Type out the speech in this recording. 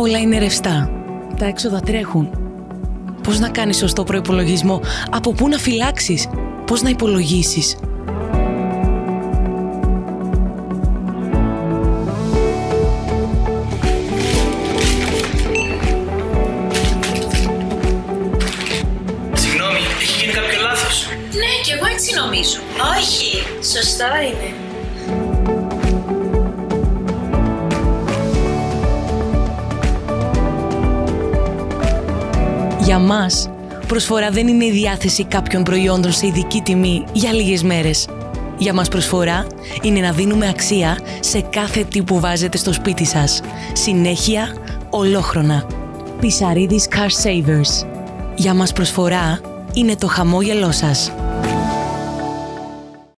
Όλα είναι ρευστά. Τα έξοδα τρέχουν. Πώς να κάνεις σωστό προϋπολογισμό, από πού να φυλάξεις, πώς να υπολογίσεις; Συγγνώμη, έχει γίνει κάποιο λάθος. Ναι, κι εγώ έτσι νομίζω. Όχι, σωστά είναι. Για μας, προσφορά δεν είναι η διάθεση κάποιων προϊόντων σε ειδική τιμή για λίγες μέρες. Για μας προσφορά είναι να δίνουμε αξία σε κάθε τι που βάζετε στο σπίτι σας. Συνέχεια, ολόχρονα. Πισαρίδης Car Savers. Για μας προσφορά είναι το χαμόγελό σας.